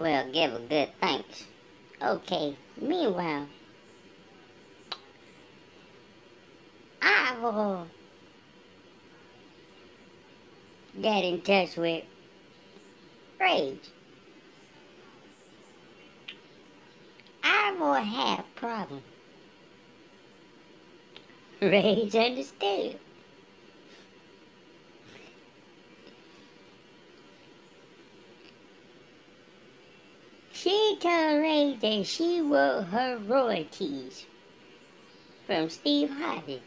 Well, give a good thanks. Okay, meanwhile, I will get in touch with Rage. I will have a problem. Rage understood. She told Ray that she wrote her royalties from Steve Harvey.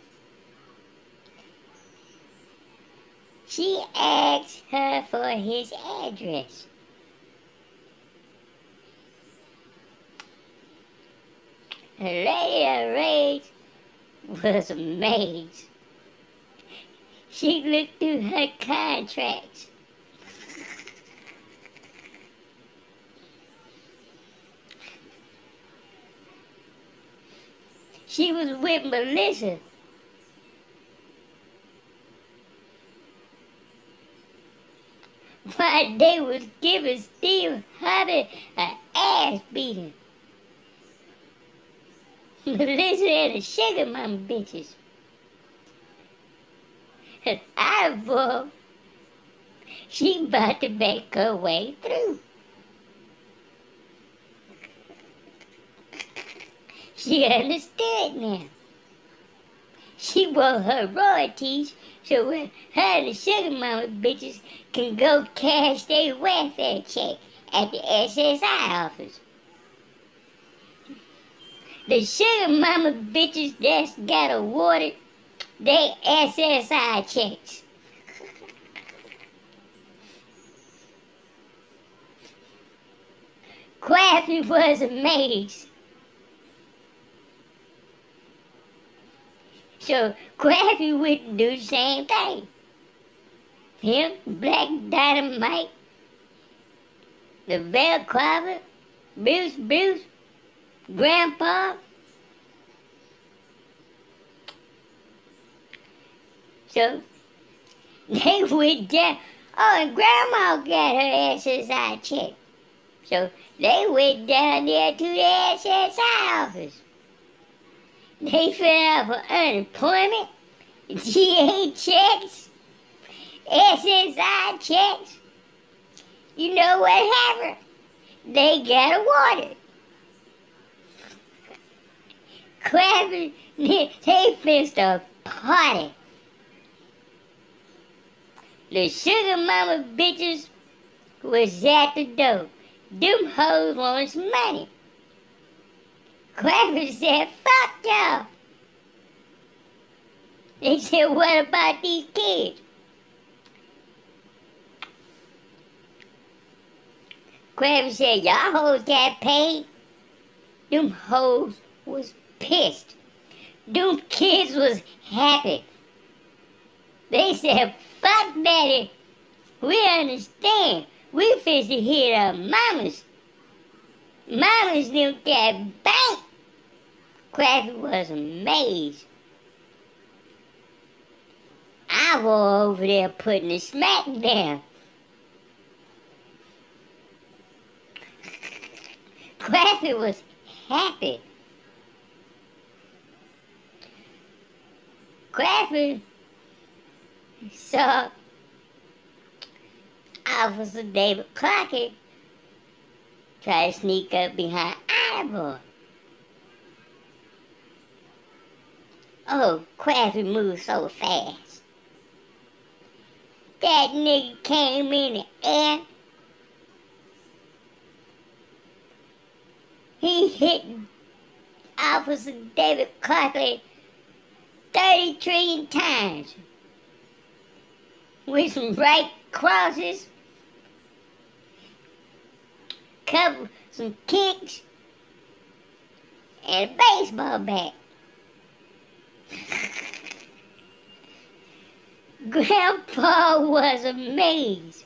She asked her for his address. The lady of rage was amazed. She looked through her contracts. She was with Melissa. But they was giving Steve Harvey an ass beating. Melissa and the sugar mama bitches. And Ivor, she about to make her way through. She understood now. She wrote her royalties so when her and the sugar mama bitches can go cash their welfare check at the SSI office. The sugar mama bitches just got awarded their SSI checks. Quaffy was amazed. So Quaffy would do the same thing. Him, Black Dynamite, the Bell Quaver, Bruce Bruce, Grandpa. So they went down. Oh, and Grandma got her SSI check. So they went down there to the SSI office. They out for unemployment, GA checks, SSI checks. You know what happened? They got awarded. Clapping, they fixed a party. The sugar mama bitches was at the door. Them hoes wants money. Clapper said, fuck y'all. They said, what about these kids? Clapper said, y'all hoes got paid. Them hoes was pissed. Them kids was happy. They said, fuck daddy. We understand. We fixed to hit our mamas. Mamas knew that bank. Cracker was amazed. I was over there putting the smack down. Cracker was happy. Cracker saw Officer David Crockett try to sneak up behind Ivor. Oh, Quaffy moves so fast. That nigga came in the air. He hit Officer David Clarkley 30 trillion times with some right crosses couple, some kicks, and a baseball bat. Grandpa was amazed.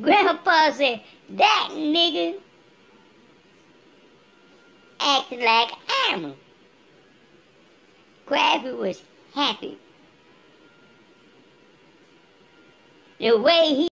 Grandpa said, that nigga acted like animal. Grandpa was happy. The way he